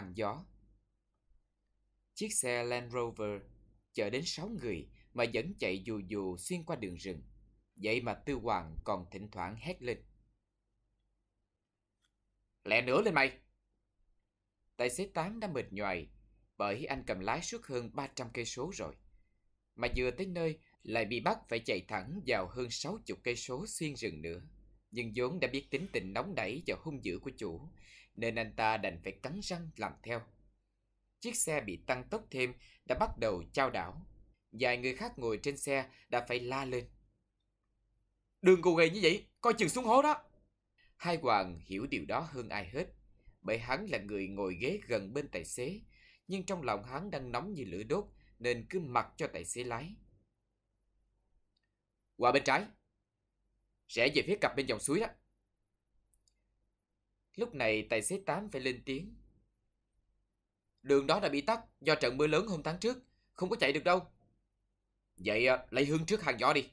hàng gió Chiếc xe Land Rover chở đến 6 người mà vẫn chạy dù dù xuyên qua đường rừng. Vậy mà Tư Hoàng còn thỉnh thoảng hét lên. Lẹ nữa lên mày! Tài xế Tám đã mệt nhoài bởi anh cầm lái suốt hơn 300 cây số rồi. Mà vừa tới nơi lại bị bắt phải chạy thẳng vào hơn 60 cây số xuyên rừng nữa. Nhưng vốn đã biết tính tình nóng đẩy và hung dữ của chủ, nên anh ta đành phải cắn răng làm theo. Chiếc xe bị tăng tốc thêm đã bắt đầu trao đảo. Vài người khác ngồi trên xe đã phải la lên. Đừng gồ gầy như vậy, coi chừng xuống hố đó. Hai Hoàng hiểu điều đó hơn ai hết, bởi hắn là người ngồi ghế gần bên tài xế, nhưng trong lòng hắn đang nóng như lửa đốt nên cứ mặc cho tài xế lái. Qua bên trái, rẽ về phía cặp bên dòng suối đó. Lúc này tài xế Tám phải lên tiếng. Đường đó đã bị tắt do trận mưa lớn hôm tháng trước, không có chạy được đâu. Vậy à, lấy hướng trước hàng gió đi.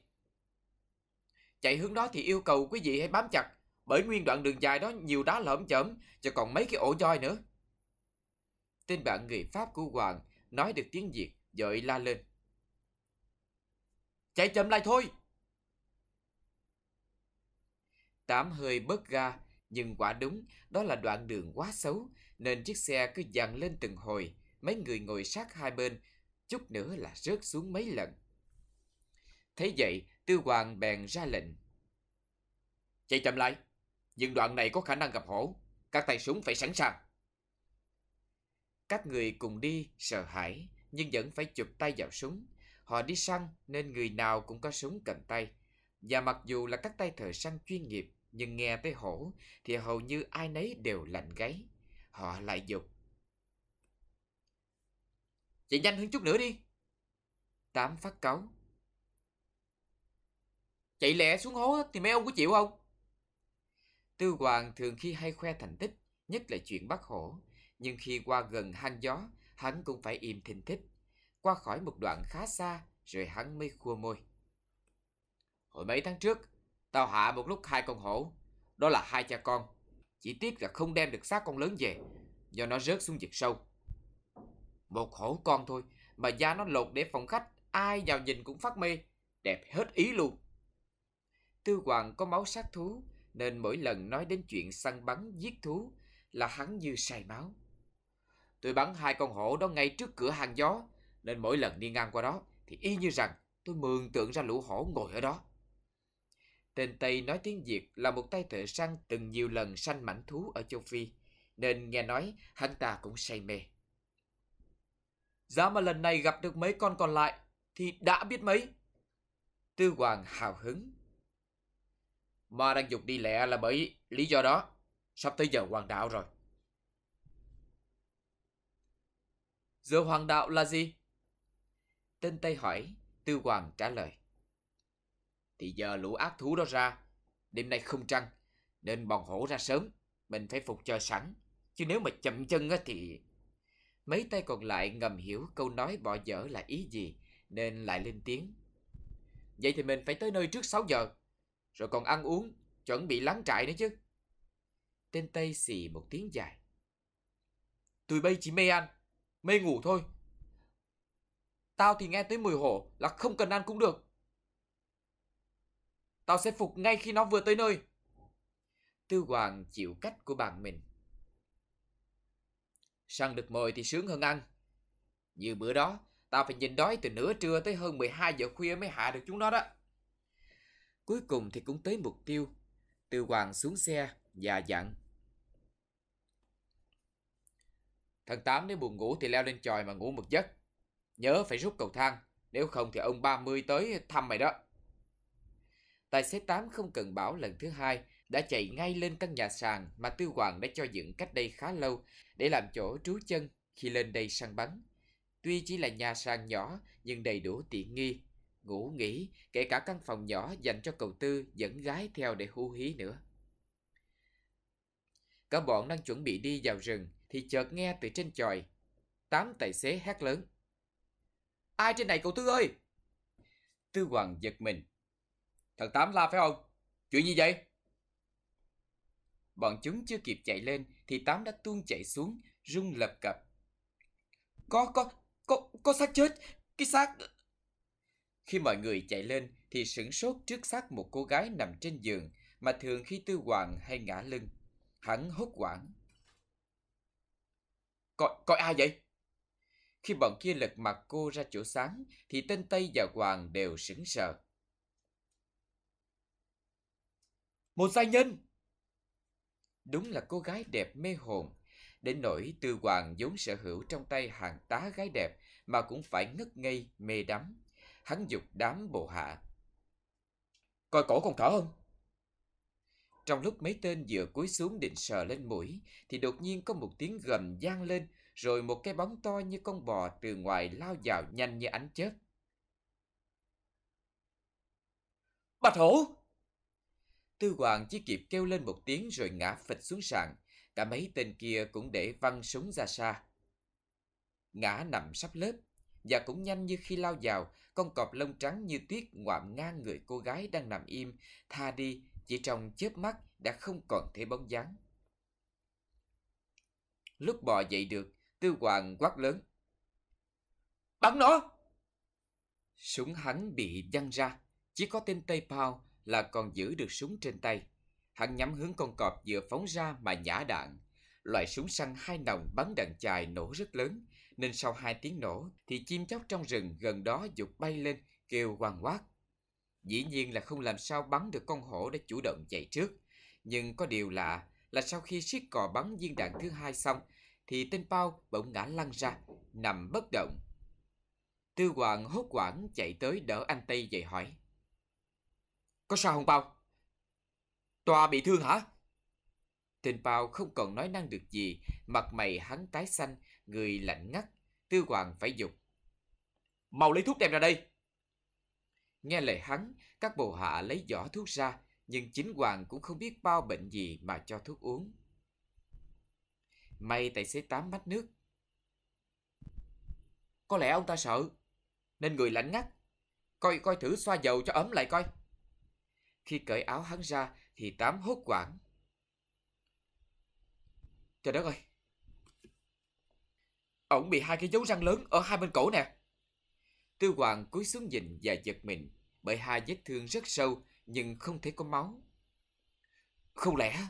Chạy hướng đó thì yêu cầu quý vị hãy bám chặt, bởi nguyên đoạn đường dài đó nhiều đá lởm chởm, và còn mấy cái ổ voi nữa. Tên bạn người Pháp của Hoàng nói được tiếng Việt, dội la lên. Chạy chậm lại thôi! Tám hơi bớt ga, nhưng quả đúng đó là đoạn đường quá xấu, nên chiếc xe cứ dằn lên từng hồi, mấy người ngồi sát hai bên, chút nữa là rớt xuống mấy lần. Thế vậy, Tư Hoàng bèn ra lệnh. Chạy chậm lại, nhưng đoạn này có khả năng gặp hổ, các tay súng phải sẵn sàng. Các người cùng đi, sợ hãi, nhưng vẫn phải chụp tay vào súng. Họ đi săn nên người nào cũng có súng cầm tay. Và mặc dù là các tay thợ săn chuyên nghiệp, nhưng nghe tới hổ thì hầu như ai nấy đều lạnh gáy. Họ lại dục. Chạy nhanh hơn chút nữa đi. Tám phát cáu. Chạy lẹ xuống hố thì mấy ông có chịu không? Tư Hoàng thường khi hay khoe thành tích, nhất là chuyện bắt hổ. Nhưng khi qua gần hang gió, hắn cũng phải im thình thích. Qua khỏi một đoạn khá xa, rồi hắn mới khua môi. Hồi mấy tháng trước, tao hạ một lúc hai con hổ. Đó là hai cha con. Chỉ tiếc là không đem được xác con lớn về, do nó rớt xuống vực sâu. Một hổ con thôi, mà da nó lột để phòng khách, ai vào nhìn cũng phát mê, đẹp hết ý luôn. Tư Hoàng có máu sát thú, nên mỗi lần nói đến chuyện săn bắn giết thú là hắn như say máu. Tôi bắn hai con hổ đó ngay trước cửa hàng gió, nên mỗi lần đi ngang qua đó thì y như rằng tôi mường tượng ra lũ hổ ngồi ở đó. Tên Tây nói tiếng Việt là một tay thợ săn từng nhiều lần săn mảnh thú ở châu Phi, nên nghe nói hắn ta cũng say mê. Giá mà lần này gặp được mấy con còn lại thì đã biết mấy. Tư Hoàng hào hứng. Mà đang dục đi lẹ là bởi lý do đó. Sắp tới giờ hoàng đạo rồi. Giờ hoàng đạo là gì? Tên Tây hỏi, Tư Hoàng trả lời. Thì giờ lũ ác thú đó ra, đêm nay không trăng, nên bọn hổ ra sớm, mình phải phục chờ sẵn. Chứ nếu mà chậm chân á thì... Mấy tay còn lại ngầm hiểu câu nói bỏ dở là ý gì, nên lại lên tiếng. Vậy thì mình phải tới nơi trước 6 giờ, rồi còn ăn uống, chuẩn bị láng trại nữa chứ. Tên Tây xì một tiếng dài. Tụi bay chỉ mê ăn, mê ngủ thôi. Tao thì nghe tới mùi hổ là không cần ăn cũng được. Tao sẽ phục ngay khi nó vừa tới nơi. Tư Hoàng chịu cách của bạn mình. Săn được mồi thì sướng hơn ăn. Như bữa đó, tao phải nhìn đói từ nửa trưa tới hơn 12 giờ khuya mới hạ được chúng nó đó. Cuối cùng thì cũng tới mục tiêu. Tư Hoàng xuống xe và dặn. Thằng Tám nếu buồn ngủ thì leo lên tròi mà ngủ một giấc. Nhớ phải rút cầu thang, nếu không thì ông 30 tới thăm mày đó. Tài xế Tám không cần bảo lần thứ hai đã chạy ngay lên căn nhà sàn mà Tư Hoàng đã cho dựng cách đây khá lâu để làm chỗ trú chân khi lên đây săn bắn. Tuy chỉ là nhà sàn nhỏ nhưng đầy đủ tiện nghi, ngủ nghỉ, kể cả căn phòng nhỏ dành cho cầu tư dẫn gái theo để hú hí nữa. Cả bọn đang chuẩn bị đi vào rừng thì chợt nghe từ trên chòi. Tám tài xế hét lớn. Ai trên này cậu Tư ơi? Tư Hoàng giật mình. Thằng Tám la phải không? Chuyện gì vậy? Bọn chúng chưa kịp chạy lên thì Tám đã tuôn chạy xuống, rung lập cập. Có, có, có, có xác chết, cái xác... Khi mọi người chạy lên thì sửng sốt trước xác một cô gái nằm trên giường mà thường khi tư hoàng hay ngã lưng. Hắn hốt quảng. Coi, coi ai vậy? Khi bọn kia lật mặt cô ra chỗ sáng thì tên Tây và Hoàng đều sững sờ. Một giai nhân! Đúng là cô gái đẹp mê hồn, đến nỗi tư hoàng vốn sở hữu trong tay hàng tá gái đẹp mà cũng phải ngất ngây mê đắm. Hắn dục đám bộ hạ. Coi cổ còn thở không? Trong lúc mấy tên vừa cúi xuống định sờ lên mũi, thì đột nhiên có một tiếng gầm gian lên, rồi một cái bóng to như con bò từ ngoài lao vào nhanh như ánh chớp. Bạch hổ! Tư Hoàng chỉ kịp kêu lên một tiếng rồi ngã phịch xuống sàn. Cả mấy tên kia cũng để văng súng ra xa. Ngã nằm sắp lớp, và cũng nhanh như khi lao vào, con cọp lông trắng như tuyết ngoạm ngang người cô gái đang nằm im, tha đi, chỉ trong chớp mắt đã không còn thấy bóng dáng. Lúc bò dậy được, Tư Hoàng quát lớn. Bắn nó! Súng hắn bị văng ra, chỉ có tên Tây Pao là còn giữ được súng trên tay. Hắn nhắm hướng con cọp vừa phóng ra mà nhả đạn. Loại súng săn hai nòng bắn đạn chài nổ rất lớn, nên sau hai tiếng nổ thì chim chóc trong rừng gần đó dục bay lên kêu hoàng quát. Dĩ nhiên là không làm sao bắn được con hổ đã chủ động chạy trước. Nhưng có điều lạ là sau khi siết cò bắn viên đạn thứ hai xong thì tên Pao bỗng ngã lăn ra, nằm bất động. Tư Hoàng hốt quảng chạy tới đỡ anh Tây dậy hỏi. Có sao không Pao? Tòa bị thương hả? Tên Pao không còn nói năng được gì, mặt mày hắn tái xanh, người lạnh ngắt. Tư Hoàng phải dục. Mau lấy thuốc đem ra đây. Nghe lời hắn, các bộ hạ lấy giỏ thuốc ra, nhưng chính Hoàng cũng không biết bao bệnh gì mà cho thuốc uống. May tài xế tám mách nước. Có lẽ ông ta sợ, nên người lạnh ngắt. Coi coi thử xoa dầu cho ấm lại coi. Khi cởi áo hắn ra thì tám hốt quảng. Trời đất ơi! Ông bị hai cái dấu răng lớn ở hai bên cổ nè. Tư Hoàng cúi xuống nhìn và giật mình bởi hai vết thương rất sâu nhưng không thể có máu. Không lẽ...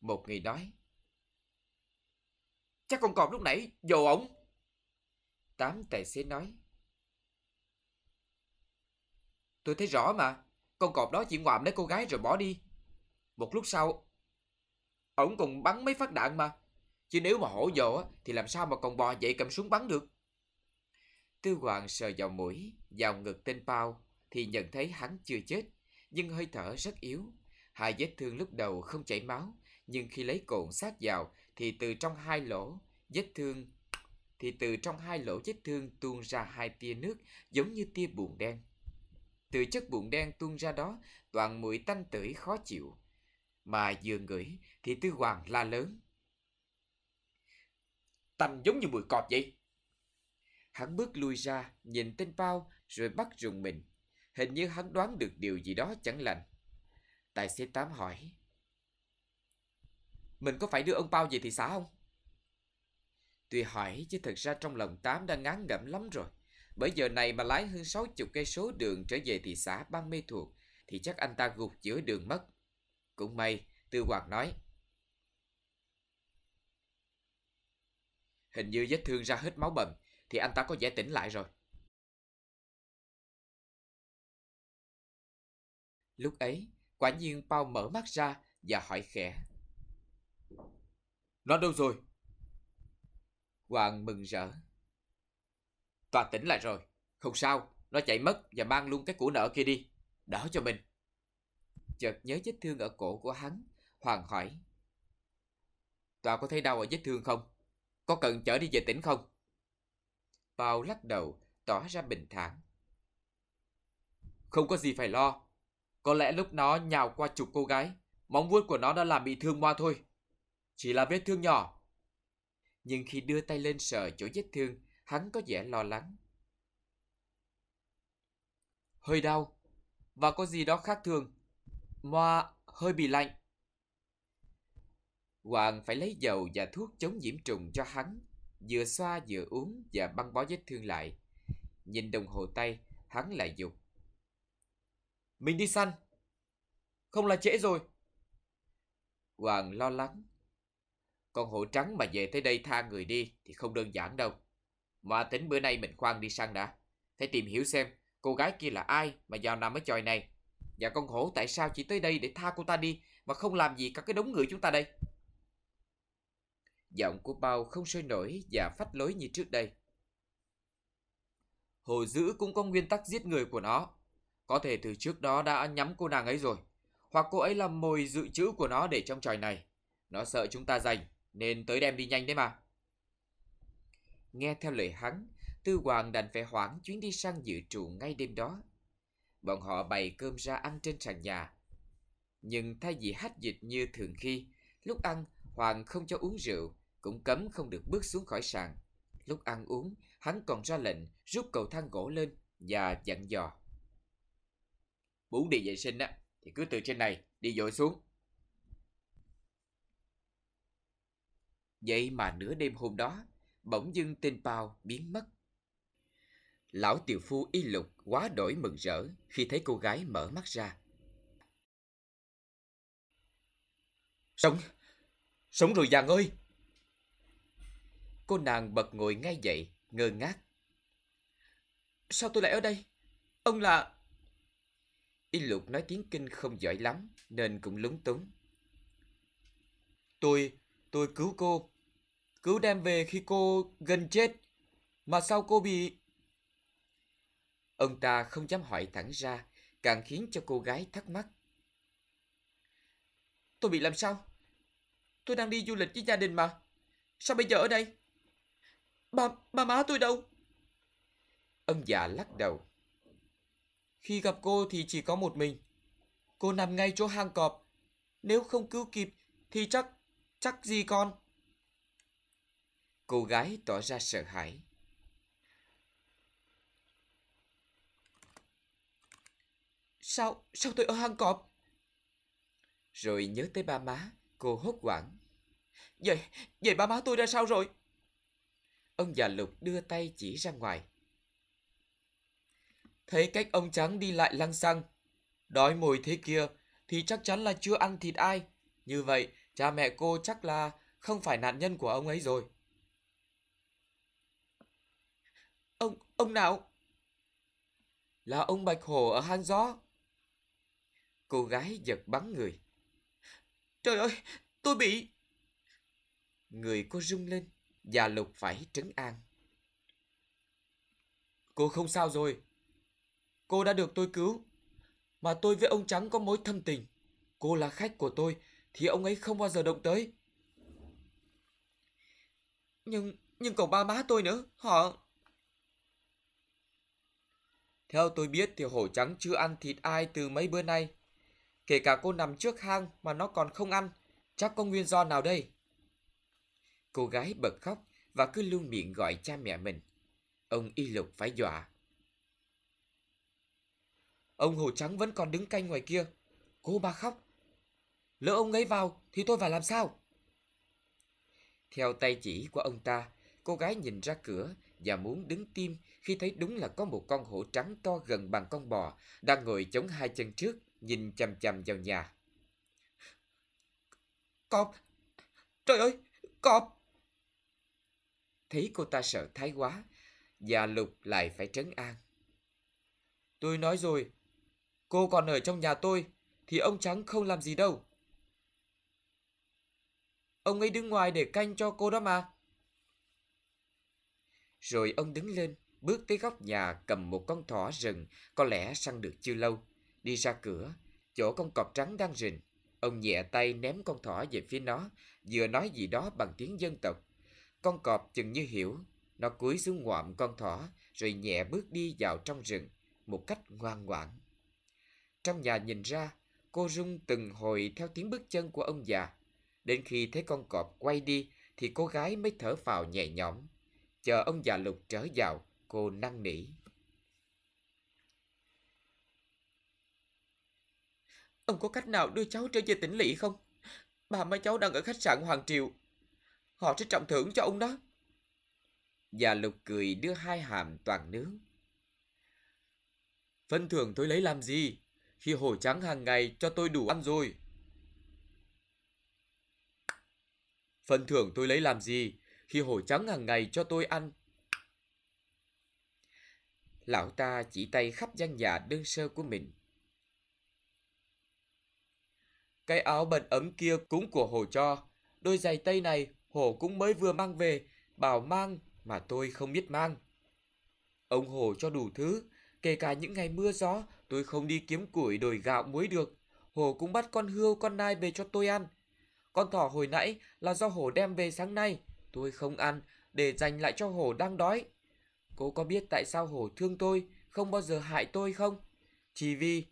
Một người nói. Chắc con cọp lúc nãy dồ ổng. Tám tài xế nói. Tôi thấy rõ mà. Con cọp đó chỉ ngoạm lấy cô gái rồi bỏ đi. Một lúc sau, ổng còn bắn mấy phát đạn mà. Chứ nếu mà hổ dồ thì làm sao mà còn bò dậy cầm súng bắn được. Tư Hoàng sờ vào mũi, vào ngực tên Pao thì nhận thấy hắn chưa chết, nhưng hơi thở rất yếu. Hai vết thương lúc đầu không chảy máu, nhưng khi lấy cồn sát vào thì từ trong hai lỗ vết thương thì từ trong hai lỗ vết thương tuôn ra hai tia nước giống như tia buồn đen. Từ chất bụng đen tuôn ra đó toàn mùi tanh tưởi khó chịu. Mà vừa ngửi thì Tư Hoàng la lớn. Tanh giống như mùi cọp vậy. Hắn bước lui ra, nhìn tên bao, rồi bắt rùng mình. Hình như hắn đoán được điều gì đó chẳng lành. Tài xế tám hỏi. Mình có phải đưa ông bao về thị xã không? Tuy hỏi chứ thật ra trong lòng Tám đang ngán ngẩm lắm rồi. Bởi giờ này mà lái hơn 60 cây số đường trở về thị xã Ban Mê Thuộc thì chắc anh ta gục giữa đường mất. Cũng may, Tư Hoàng nói. Hình như vết thương ra hết máu bầm thì anh ta có vẻ tỉnh lại rồi. Lúc ấy, quả nhiên Pao mở mắt ra và hỏi khẽ. Nó đâu rồi? Hoàng mừng rỡ. Toàn tỉnh lại rồi. Không sao, nó chạy mất và mang luôn cái củ nợ kia đi. Đỡ cho mình. Chợt nhớ vết thương ở cổ của hắn, Hoàng hỏi. Toàn có thấy đau ở vết thương không? Có cần chở đi về tỉnh không? Bao lắc đầu, tỏ ra bình thản. Không có gì phải lo. Có lẽ lúc nó nhào qua chục cô gái, móng vuốt của nó đã làm bị thương Moa thôi. Chỉ là vết thương nhỏ. Nhưng khi đưa tay lên sờ chỗ vết thương, hắn có vẻ lo lắng. Hơi đau, và có gì đó khác thường. Moa hơi bị lạnh. Hoàng phải lấy dầu và thuốc chống nhiễm trùng cho hắn, vừa xoa vừa uống và băng bó vết thương lại. Nhìn đồng hồ tay, hắn lại dục. Mình đi săn. Không là trễ rồi. Hoàng lo lắng. Con hổ trắng mà về tới đây tha người đi thì không đơn giản đâu. Mà tính bữa nay mình khoan đi săn đã. Phải tìm hiểu xem cô gái kia là ai mà vào nằm ở tròi này. Và con hổ tại sao chỉ tới đây để tha cô ta đi mà không làm gì cả cái đống người chúng ta đây. Giọng của bao không sôi nổi và phách lối như trước đây. Hồ dữ cũng có nguyên tắc giết người của nó. Có thể từ trước đó đã nhắm cô nàng ấy rồi. Hoặc cô ấy làm mồi dự trữ của nó để trong tròi này. Nó sợ chúng ta giành, nên tới đem đi nhanh đấy mà. Nghe theo lời hắn, Tư Hoàng đành phải hoãn chuyến đi săn dự trù ngay đêm đó. Bọn họ bày cơm ra ăn trên sàn nhà. Nhưng thay vì hách dịch như thường khi, lúc ăn Hoàng không cho uống rượu, cũng cấm không được bước xuống khỏi sàn. Lúc ăn uống, hắn còn ra lệnh rút cầu thang gỗ lên và dặn dò. Muốn đi vệ sinh á, thì cứ từ trên này đi dội xuống. Vậy mà nửa đêm hôm đó, bỗng dưng tên Pao biến mất. Lão tiểu phu y lục quá đổi mừng rỡ khi thấy cô gái mở mắt ra. Sống! Sống rồi vàng ơi! Cô nàng bật ngồi ngay dậy, ngơ ngác. Sao tôi lại ở đây? Ông là... Y lục nói tiếng kinh không giỏi lắm, nên cũng lúng túng. Tôi, tôi cứu cô. Cứu đem về khi cô gần chết. Mà sao cô bị... Ông ta không dám hỏi thẳng ra, càng khiến cho cô gái thắc mắc. Tôi bị làm sao? Tôi đang đi du lịch với gia đình mà. Sao bây giờ ở đây? Ba, ba má tôi đâu? Ông già lắc đầu. Khi gặp cô thì chỉ có một mình. Cô nằm ngay chỗ hang cọp. Nếu không cứu kịp thì chắc, chắc gì con? Cô gái tỏ ra sợ hãi. Sao, sao tôi ở hang cọp? Rồi nhớ tới ba má, cô hốt hoảng. Vậy, vậy ba má tôi ra sao rồi? Ông già lục đưa tay chỉ ra ngoài. Thấy cách ông trắng đi lại lăng xăng. Đói mùi thế kia thì chắc chắn là chưa ăn thịt ai. Như vậy, cha mẹ cô chắc là không phải nạn nhân của ông ấy rồi. Ông, nào? Là ông Bạch Hổ ở hang gió. Cô gái giật bắn người. Trời ơi, tôi bị... Người cô rung lên và Lục phải trấn an. Cô không sao rồi. Cô đã được tôi cứu. Mà tôi với ông Trắng có mối thâm tình. Cô là khách của tôi thì ông ấy không bao giờ động tới. Nhưng, nhưng còn ba má tôi nữa, họ... Theo tôi biết thì hổ trắng chưa ăn thịt ai từ mấy bữa nay. Kể cả cô nằm trước hang mà nó còn không ăn, chắc có nguyên do nào đây? Cô gái bật khóc và cứ luôn miệng gọi cha mẹ mình. Ông y lục phải dọa. Ông hổ Trắng vẫn còn đứng canh ngoài kia. Cô ba khóc. Lỡ ông ấy vào thì tôi phải làm sao? Theo tay chỉ của ông ta, cô gái nhìn ra cửa và muốn đứng tim khi thấy đúng là có một con hổ trắng to gần bằng con bò đang ngồi chống hai chân trước, nhìn chằm chằm vào nhà. Cọp! Trời ơi! Cọp! Thấy cô ta sợ thái quá, và Lục lại phải trấn an. Tôi nói rồi, cô còn ở trong nhà tôi, thì ông Trắng không làm gì đâu. Ông ấy đứng ngoài để canh cho cô đó mà. Rồi ông đứng lên, bước tới góc nhà cầm một con thỏ rừng, có lẽ săn được chưa lâu. Đi ra cửa, chỗ con cọp trắng đang rình. Ông nhẹ tay ném con thỏ về phía nó, vừa nói gì đó bằng tiếng dân tộc. Con cọp chừng như hiểu, nó cúi xuống ngoạm con thỏ, rồi nhẹ bước đi vào trong rừng, một cách ngoan ngoãn. Trong nhà nhìn ra, cô rung từng hồi theo tiếng bước chân của ông già. Đến khi thấy con cọp quay đi, thì cô gái mới thở phào nhẹ nhõm. Chờ ông già lục trở vào, cô năn nỉ. Ông có cách nào đưa cháu trở về tỉnh lỵ không? bà mấy cháu đang ở khách sạn Hoàng Triều. Họ sẽ trọng thưởng cho ông đó. già Lục cười đưa hai hàm toàn nướng. Phân thưởng tôi lấy làm gì? Khi hổ trắng hàng ngày cho tôi đủ ăn rồi. Phần thưởng tôi lấy làm gì? Khi hồi trắng hàng ngày cho tôi ăn. Lão ta chỉ tay khắp gian nhà đơn sơ của mình. Cái áo bận ấm kia cũng của hồ cho. Đôi giày tây này hồ cũng mới vừa mang về. Bảo mang mà tôi không biết mang. Ông hồ cho đủ thứ. Kể cả những ngày mưa gió, tôi không đi kiếm củi đồi gạo muối được. Hồ cũng bắt con hươu con nai về cho tôi ăn. Con thỏ hồi nãy là do hồ đem về sáng nay. Tôi không ăn để dành lại cho hổ đang đói. Cô có biết tại sao hổ thương tôi, không bao giờ hại tôi không? Chỉ vì...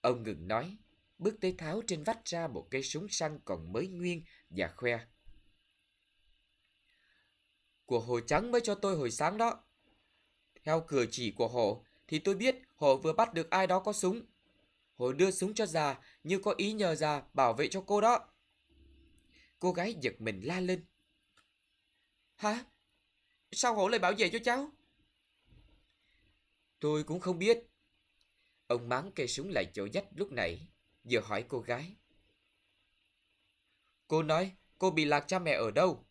Ông ngừng nói, bước tới tháo trên vách ra một cây súng săn còn mới nguyên và khoe. Của hổ trắng mới cho tôi hồi sáng đó. Theo cử chỉ của hổ thì tôi biết hổ vừa bắt được ai đó có súng. Hổ đưa súng cho già như có ý nhờ già bảo vệ cho cô đó. Cô gái giật mình la lên. Hả? Sao hổ lại bảo vệ cho cháu? Tôi cũng không biết. Ông máng cây súng lại chỗ dách lúc nãy, vừa hỏi cô gái. Cô nói cô bị lạc cha mẹ ở đâu?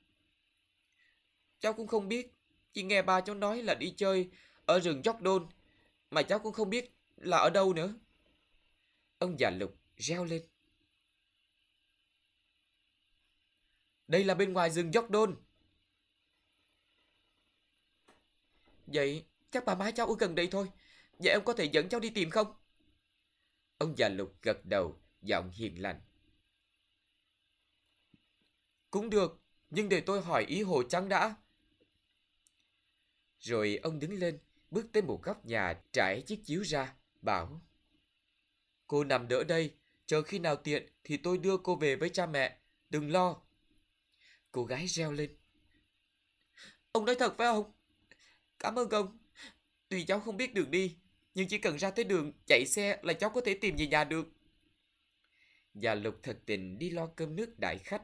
Cháu cũng không biết. Chỉ nghe ba cháu nói là đi chơi ở rừng Dốc Đôn. Mà cháu cũng không biết là ở đâu nữa. Ông già lục reo lên. Đây là bên ngoài rừng Dốc Đôn. Vậy chắc bà má cháu ở gần đây thôi. Vậy ông có thể dẫn cháu đi tìm không? Ông già lục gật đầu, giọng hiền lành. Cũng được, nhưng để tôi hỏi ý hồ trắng đã. Rồi ông đứng lên, bước tới một góc nhà trải chiếc chiếu ra, bảo. Cô nằm đỡ đây, chờ khi nào tiện thì tôi đưa cô về với cha mẹ, đừng lo. Cô gái reo lên. Ông nói thật phải không? Cảm ơn ông. Tuy cháu không biết đường đi, nhưng chỉ cần ra tới đường chạy xe là cháu có thể tìm về nhà được. Và Lục thật tình đi lo cơm nước đại khách.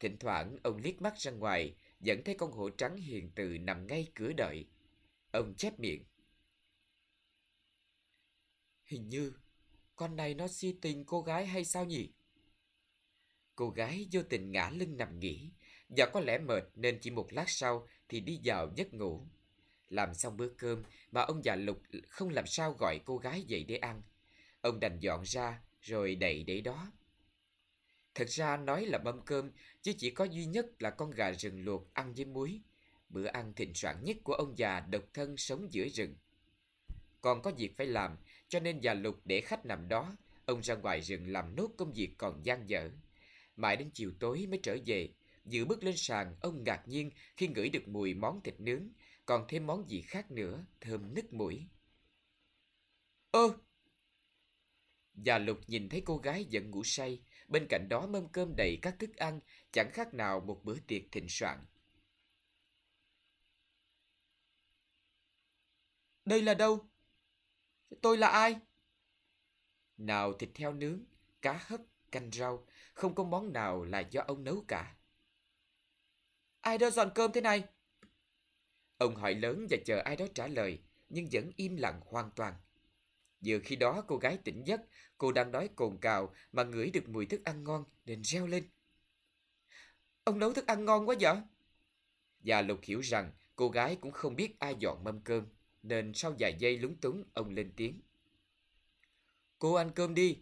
Thỉnh thoảng ông liếc mắt ra ngoài, vẫn thấy con hổ trắng hiền từ nằm ngay cửa đợi. Ông chép miệng. Hình như con này nó si tình cô gái hay sao nhỉ? Cô gái vô tình ngã lưng nằm nghỉ, và có lẽ mệt nên chỉ một lát sau thì đi vào giấc ngủ. Làm xong bữa cơm mà ông già Lục không làm sao gọi cô gái dậy để ăn. Ông đành dọn ra rồi đậy để đó. Thật ra nói là mâm cơm, chứ chỉ có duy nhất là con gà rừng luộc ăn với muối. Bữa ăn thịnh soạn nhất của ông già độc thân sống giữa rừng. Còn có việc phải làm, cho nên già Lục để khách nằm đó. Ông ra ngoài rừng làm nốt công việc còn gian dở. Mãi đến chiều tối mới trở về. Vừa bước lên sàn, ông ngạc nhiên khi ngửi được mùi món thịt nướng còn thêm món gì khác nữa, thơm nức mũi. Ơ! Già lục nhìn thấy cô gái vẫn ngủ say, bên cạnh đó mâm cơm đầy các thức ăn, chẳng khác nào một bữa tiệc thịnh soạn. Đây là đâu? Tôi là ai? Nào thịt heo nướng, cá hấp, canh rau, không có món nào là do ông nấu cả. Ai đó dọn cơm thế này? Ông hỏi lớn và chờ ai đó trả lời, nhưng vẫn im lặng hoàn toàn. Vừa khi đó cô gái tỉnh giấc, cô đang đói cồn cào mà ngửi được mùi thức ăn ngon nên reo lên. Ông nấu thức ăn ngon quá vậy? Và Lục hiểu rằng cô gái cũng không biết ai dọn mâm cơm, nên sau vài giây lúng túng ông lên tiếng. Cô ăn cơm đi,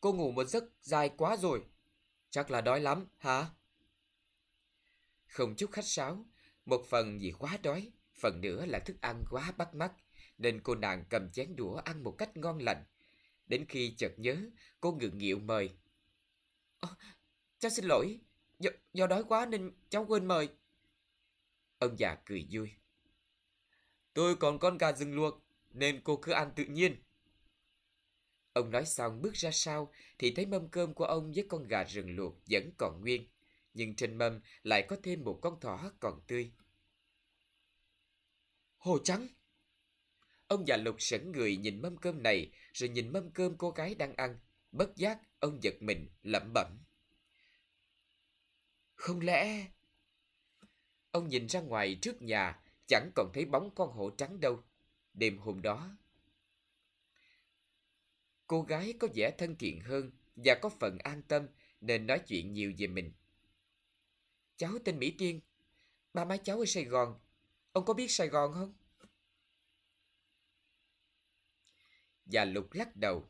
cô ngủ một giấc dài quá rồi. Chắc là đói lắm, hả? Không chút khách sáo, một phần vì quá đói, Phần nữa là thức ăn quá bắt mắt, nên cô nàng cầm chén đũa ăn một cách ngon lành. Đến khi chợt nhớ, cô ngượng nghịu mời. À, cháu xin lỗi, do, do đói quá nên cháu quên mời. Ông già cười vui. Tôi còn con gà rừng luộc, nên cô cứ ăn tự nhiên. Ông nói xong bước ra sau thì thấy mâm cơm của ông với con gà rừng luộc vẫn còn nguyên. Nhưng trên mâm lại có thêm một con thỏ còn tươi. Hồ trắng. Ông già lục sững người nhìn mâm cơm này, rồi nhìn mâm cơm cô gái đang ăn. Bất giác, ông giật mình, lẩm bẩm. Không lẽ... Ông nhìn ra ngoài trước nhà, chẳng còn thấy bóng con hổ trắng đâu. Đêm hôm đó, cô gái có vẻ thân thiện hơn và có phần an tâm nên nói chuyện nhiều về mình. Cháu tên Mỹ Tiên, ba má cháu ở Sài Gòn. Ông có biết Sài Gòn không? Và Lục lắc đầu.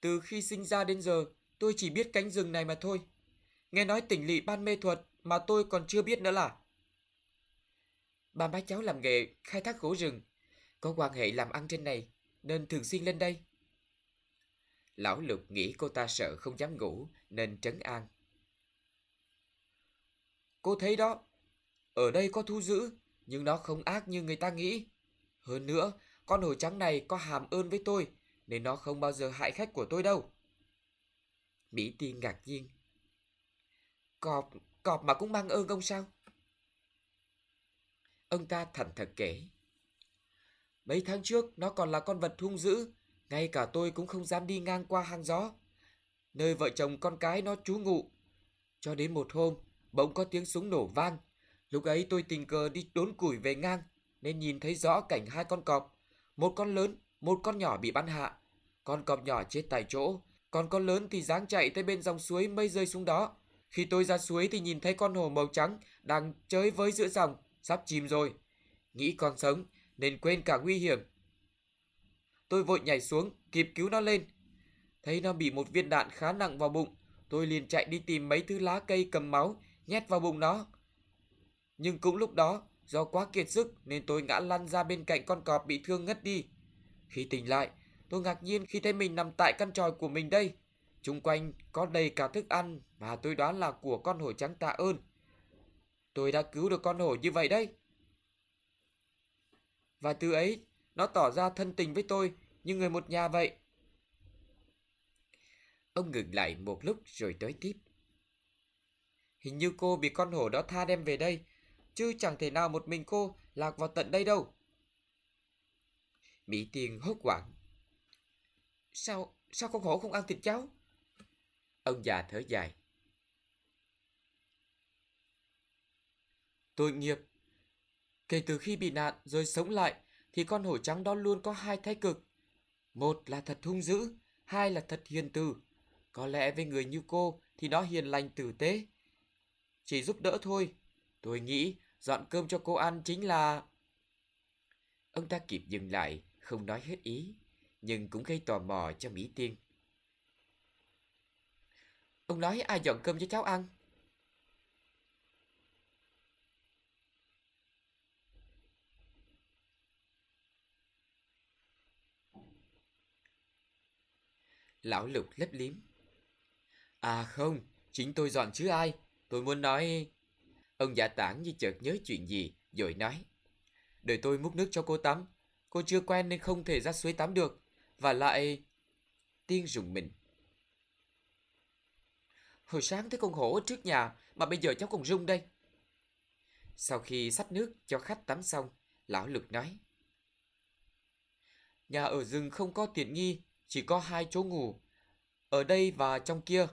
Từ khi sinh ra đến giờ, tôi chỉ biết cánh rừng này mà thôi. Nghe nói tỉnh lỵ ban mê thuật mà tôi còn chưa biết nữa là. Ba má cháu làm nghề khai thác gỗ rừng, có quan hệ làm ăn trên này, nên thường xuyên lên đây. Lão Lục nghĩ cô ta sợ không dám ngủ, nên trấn an. Cô thấy đó, ở đây có thu giữ nhưng nó không ác như người ta nghĩ. Hơn nữa, con hổ trắng này có hàm ơn với tôi, nên nó không bao giờ hại khách của tôi đâu. Mỹ Tiên ngạc nhiên. Cọp, cọp mà cũng mang ơn ông sao? Ông ta thẳng thật kể. Mấy tháng trước nó còn là con vật hung dữ, ngay cả tôi cũng không dám đi ngang qua hang gió. Nơi vợ chồng con cái nó trú ngụ. Cho đến một hôm, bỗng có tiếng súng nổ vang. Lúc ấy tôi tình cờ đi đốn củi về ngang, nên nhìn thấy rõ cảnh hai con cọp. Một con lớn, một con nhỏ bị bắn hạ. Con cọp nhỏ chết tại chỗ, còn con lớn thì dáng chạy tới bên dòng suối mây rơi xuống đó. Khi tôi ra suối thì nhìn thấy con hổ màu trắng đang chơi với giữa dòng, sắp chìm rồi. Nghĩ con sống nên quên cả nguy hiểm. Tôi vội nhảy xuống, kịp cứu nó lên. Thấy nó bị một viên đạn khá nặng vào bụng, tôi liền chạy đi tìm mấy thứ lá cây cầm máu, nhét vào bụng nó. Nhưng cũng lúc đó, do quá kiệt sức nên tôi ngã lăn ra bên cạnh con cọp bị thương ngất đi. Khi tỉnh lại, tôi ngạc nhiên khi thấy mình nằm tại căn tròi của mình đây. Trung quanh có đầy cả thức ăn mà tôi đoán là của con hổ trắng tạ ơn. Tôi đã cứu được con hổ như vậy đấy. Và từ ấy, nó tỏ ra thân tình với tôi như người một nhà vậy. Ông ngừng lại một lúc rồi tới tiếp. Hình như cô bị con hổ đó tha đem về đây, chứ chẳng thể nào một mình cô lạc vào tận đây đâu. Mỹ Tiên hốt hoảng. Sao, sao con hổ không ăn thịt cháu? Ông già thở dài. Tội nghiệp. Kể từ khi bị nạn rồi sống lại thì con hổ trắng đó luôn có hai thái cực. Một là thật hung dữ, hai là thật hiền từ. Có lẽ với người như cô thì nó hiền lành tử tế. Chỉ giúp đỡ thôi. Tôi nghĩ dọn cơm cho cô ăn chính là... Ông ta kịp dừng lại, không nói hết ý, nhưng cũng gây tò mò cho Mỹ Tiên. Ông nói ai dọn cơm cho cháu ăn? Lão Lục lấp liếm. À không, chính tôi dọn chứ ai. Tôi muốn nói... Ông giả tản như chợt nhớ chuyện gì, rồi nói. Đợi tôi múc nước cho cô tắm. Cô chưa quen nên không thể ra suối tắm được. Và lại... Tiên rùng mình. Hồi sáng thấy con hổ ở trước nhà mà bây giờ cháu còn rung đây. Sau khi xách nước cho khách tắm xong, lão Lục nói. Nhà ở rừng không có tiện nghi, chỉ có hai chỗ ngủ. Ở đây và trong kia.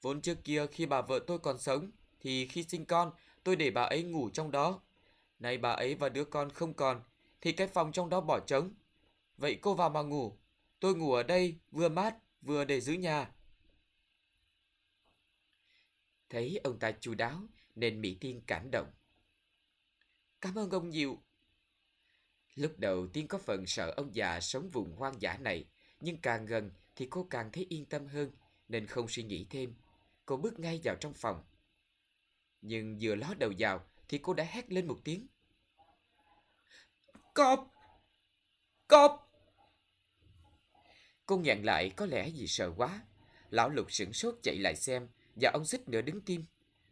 Vốn trước kia khi bà vợ tôi còn sống, thì khi sinh con, tôi để bà ấy ngủ trong đó. Nay bà ấy và đứa con không còn, thì cái phòng trong đó bỏ trống. Vậy cô vào mà ngủ. Tôi ngủ ở đây, vừa mát, vừa để giữ nhà. Thấy ông ta chu đáo, nên Mỹ Tiên cảm động. Cảm ơn ông nhiều. Lúc đầu Tiên có phần sợ ông già sống vùng hoang dã này, nhưng càng gần thì cô càng thấy yên tâm hơn, nên không suy nghĩ thêm. Cô bước ngay vào trong phòng. Nhưng vừa ló đầu vào thì cô đã hét lên một tiếng. Cọp! Cọp! Cô nhận lại có lẽ vì sợ quá. Lão lục sửng sốt chạy lại xem và ông xích nửa đứng tim.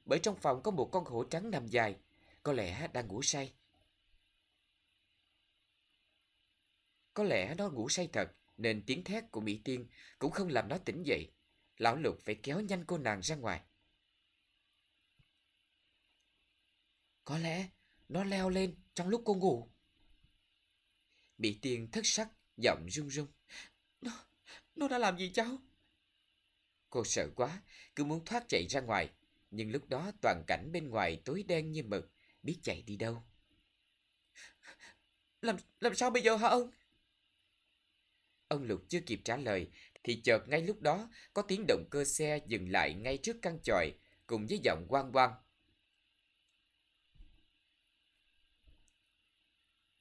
Bởi trong phòng có một con hổ trắng nằm dài, có lẽ đang ngủ say. Có lẽ nó ngủ say thật, nên tiếng thét của Mỹ Tiên cũng không làm nó tỉnh dậy. Lão Lục phải kéo nhanh cô nàng ra ngoài. Có lẽ nó leo lên trong lúc cô ngủ. Mỹ Tiên thất sắc, giọng run run. Nó, nó đã làm gì cháu? Cô sợ quá, cứ muốn thoát chạy ra ngoài. Nhưng lúc đó toàn cảnh bên ngoài tối đen như mực, biết chạy đi đâu. Làm, làm sao bây giờ hả ông? Ông Lục chưa kịp trả lời, thì chợt ngay lúc đó có tiếng động cơ xe dừng lại ngay trước căn chòi, cùng với giọng quang quang.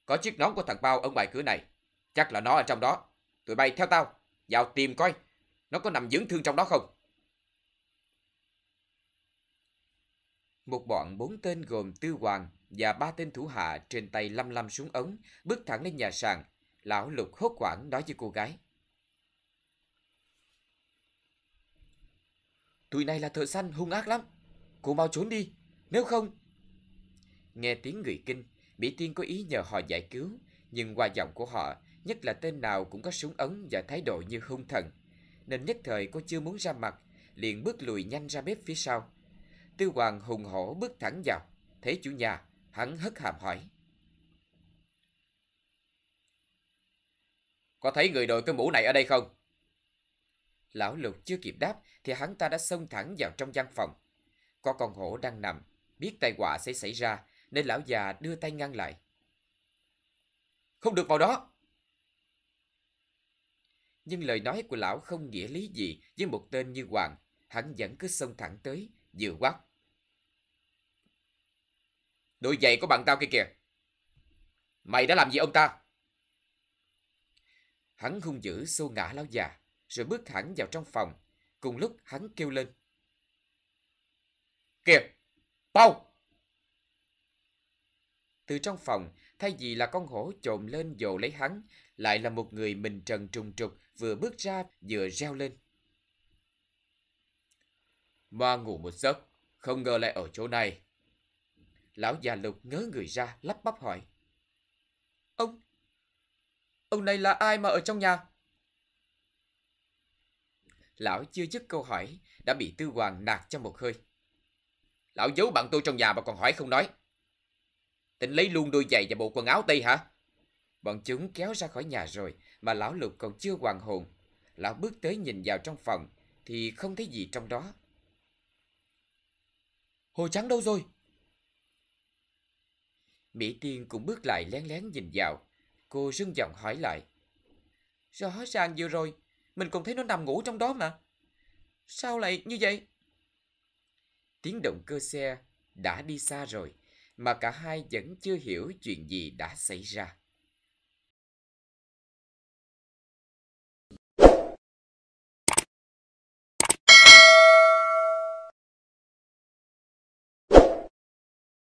Có chiếc nón của thằng Bao ở ngoài cửa này. Chắc là nó ở trong đó. Tụi bay theo tao, vào tìm coi. Nó có nằm dưỡng thương trong đó không? Một bọn bốn tên gồm Tư Hoàng và ba tên thủ hạ trên tay lăm lăm súng ống bước thẳng lên nhà sàn. Lão Lục hốt hoảng nói với cô gái. Tụi này là thợ săn hung ác lắm. Cô mau trốn đi, nếu không... Nghe tiếng người kinh, Mỹ Tiên có ý nhờ họ giải cứu, nhưng qua giọng của họ, nhất là tên nào cũng có súng ống và thái độ như hung thần. Nên nhất thời cô chưa muốn ra mặt, liền bước lùi nhanh ra bếp phía sau. Tư Hoàng hùng hổ bước thẳng vào, thấy chủ nhà, hắn hất hàm hỏi. Có thấy người đội cái mũ này ở đây không? Lão Lục chưa kịp đáp thì hắn ta đã xông thẳng vào trong gian phòng. Có con hổ đang nằm, biết tai họa sẽ xảy ra nên lão già đưa tay ngăn lại. Không được vào đó! Nhưng lời nói của lão không nghĩa lý gì với một tên như Hoàng. Hắn vẫn cứ xông thẳng tới, vừa quát. Đôi giày của bạn tao kia kìa. Mày đã làm gì ông ta? Hắn hung dữ xô ngã lão già, rồi bước thẳng vào trong phòng. Cùng lúc hắn kêu lên. Kìa! Bao! Từ trong phòng, thay vì là con hổ trộm lên dồ lấy hắn, lại là một người mình trần trùng trục vừa bước ra vừa reo lên. Ma ngủ một giấc, không ngờ lại ở chỗ này. Lão già lục ngớ người ra, lắp bắp hỏi. Ông, ông này là ai mà ở trong nhà? Lão chưa dứt câu hỏi, đã bị tư hoàng nạt cho một hơi. Lão giấu bạn tôi trong nhà mà còn hỏi không nói. Tính lấy luôn đôi giày và bộ quần áo tây hả? Bọn chúng kéo ra khỏi nhà rồi mà lão lục còn chưa hoàn hồn. Lão bước tới nhìn vào trong phòng thì không thấy gì trong đó. Hồ trắng đâu rồi? Mỹ Tiên cũng bước lại lén lén nhìn vào. Cô rưng giọng hỏi lại. Rõ ràng vừa rồi, mình còn thấy nó nằm ngủ trong đó mà. Sao lại như vậy? Tiếng động cơ xe đã đi xa rồi, mà cả hai vẫn chưa hiểu chuyện gì đã xảy ra.